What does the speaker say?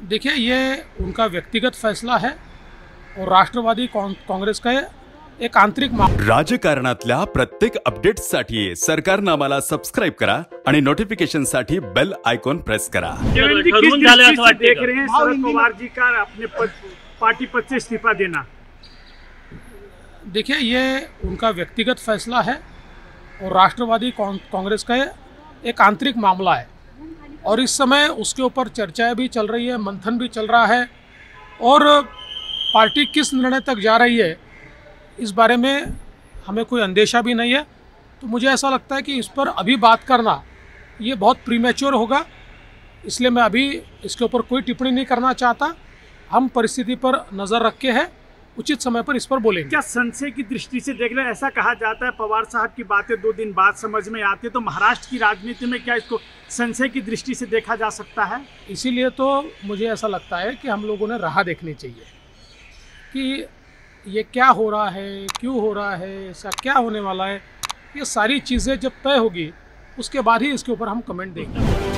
देखिए ये उनका व्यक्तिगत फैसला है और राष्ट्रवादी काँग्रेस का एक आंतरिक मामला राजकारणातल्या प्रत्येक अपडेट्ससाठी सरकारनामाला सबस्क्राईब करा आणि नोटिफिकेशनसाठी बेल आयकॉन प्रेस करा. देख रहे हैं शरद पवार जी का? अपने पद, पार्टी पद से इस्तीफा देना देखिए ये उनका व्यक्तिगत फैसला है और राष्ट्रवादी कांग्रेस का एक आंतरिक मामला है। और इस समय उसके ऊपर चर्चाएँ भी चल रही है, मंथन भी चल रहा है। और पार्टी किस निर्णय तक जा रही है, इस बारे में हमें कोई अंदेशा भी नहीं है। तो मुझे ऐसा लगता है कि इस पर अभी बात करना, ये बहुत प्रीमेच्योर होगा। इसलिए मैं अभी इसके ऊपर कोई टिप्पणी नहीं करना चाहता। हम परिस्थिति पर नज़र रख है। उचित समय पर इस पर बोलेंगे। क्या संशय की दृष्टि से देख हैं ऐसा कहा जाता है पवार साहब की बातें दो दिन बाद समझ में आती है तो महाराष्ट्र की राजनीति में क्या इसको संशय की दृष्टि से देखा जा सकता है? इसीलिए तो मुझे ऐसा लगता है कि हम लोगों ने राह देखनी चाहिए कि ये क्या हो रहा है क्यों हो रहा है ऐसा क्या होने वाला है ये सारी चीज़ें जब तय होगी उसके बाद ही इसके ऊपर हम कमेंट देंगे